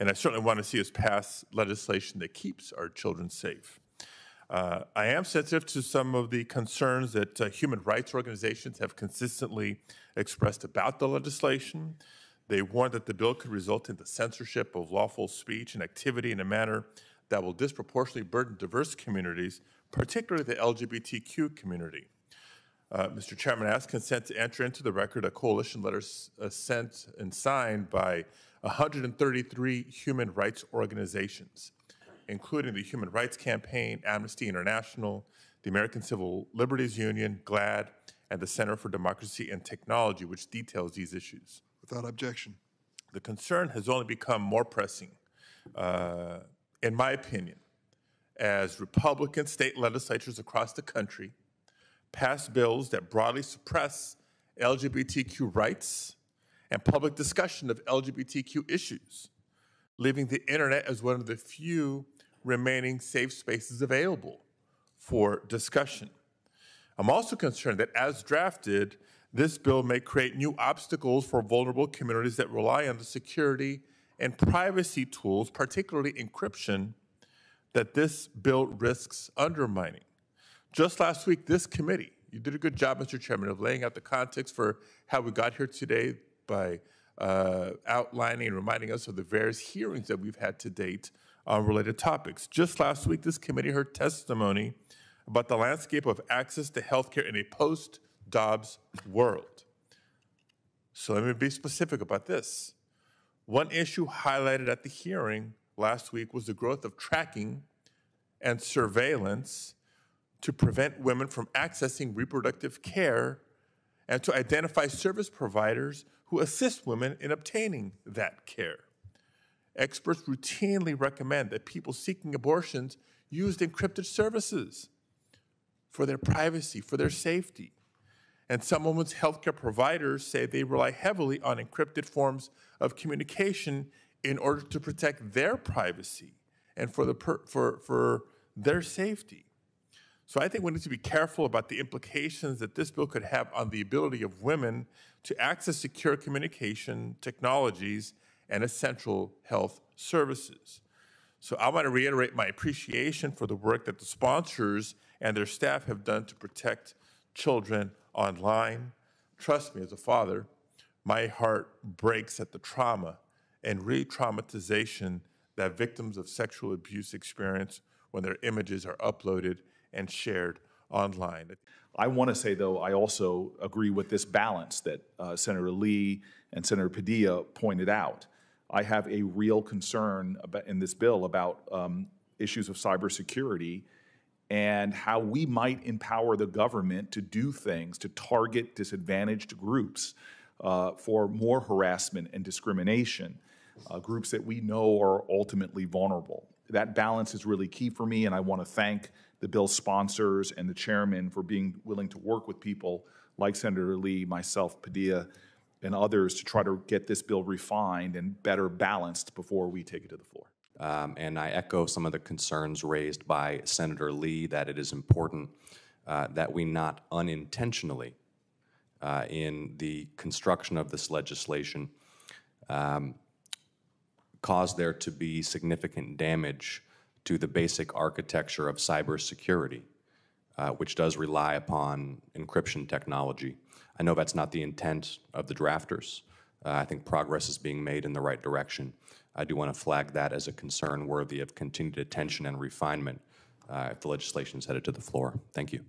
and I certainly want to see us pass legislation that keeps our children safe. Uh, I am sensitive to some of the concerns that uh, human rights organizations have consistently expressed about the legislation. They warn that the bill could result in the censorship of lawful speech and activity in a manner that will disproportionately burden diverse communities, particularly the LGBTQ community. Uh, Mr. Chairman, I ask consent to enter into the record a coalition letter uh, sent and signed by 133 human rights organizations, including the Human Rights Campaign, Amnesty International, the American Civil Liberties Union, GLAAD, and the Center for Democracy and Technology, which details these issues. Without objection. The concern has only become more pressing, uh, in my opinion, as Republican state legislatures across the country pass bills that broadly suppress LGBTQ rights and public discussion of LGBTQ issues, leaving the internet as one of the few remaining safe spaces available for discussion. I'm also concerned that as drafted, this bill may create new obstacles for vulnerable communities that rely on the security and privacy tools, particularly encryption, that this bill risks undermining. Just last week, this committee, you did a good job, Mr. Chairman, of laying out the context for how we got here today by uh, outlining and reminding us of the various hearings that we've had to date on related topics. Just last week, this committee heard testimony about the landscape of access to healthcare in a post Dobbs world. So let me be specific about this. One issue highlighted at the hearing last week was the growth of tracking and surveillance to prevent women from accessing reproductive care and to identify service providers who assist women in obtaining that care. Experts routinely recommend that people seeking abortions use encrypted services for their privacy, for their safety. And some women's healthcare providers say they rely heavily on encrypted forms of communication in order to protect their privacy and for, the per, for, for their safety. So I think we need to be careful about the implications that this bill could have on the ability of women to access secure communication technologies and essential health services. So I want to reiterate my appreciation for the work that the sponsors and their staff have done to protect children online. Trust me, as a father, my heart breaks at the trauma and re traumatization that victims of sexual abuse experience when their images are uploaded and shared online. I want to say, though, I also agree with this balance that uh, Senator Lee and Senator Padilla pointed out. I have a real concern about, in this bill about um, issues of cybersecurity and how we might empower the government to do things to target disadvantaged groups uh, for more harassment and discrimination, uh, groups that we know are ultimately vulnerable. That balance is really key for me, and I want to thank the bill's sponsors and the chairman for being willing to work with people like Senator Lee, myself, Padilla, and others to try to get this bill refined and better balanced before we take it to the floor. Um, and I echo some of the concerns raised by Senator Lee that it is important uh, that we not unintentionally, uh, in the construction of this legislation, um, cause there to be significant damage to the basic architecture of cybersecurity, uh, which does rely upon encryption technology. I know that's not the intent of the drafters. Uh, I think progress is being made in the right direction. I do want to flag that as a concern worthy of continued attention and refinement uh, if the legislation is headed to the floor. Thank you.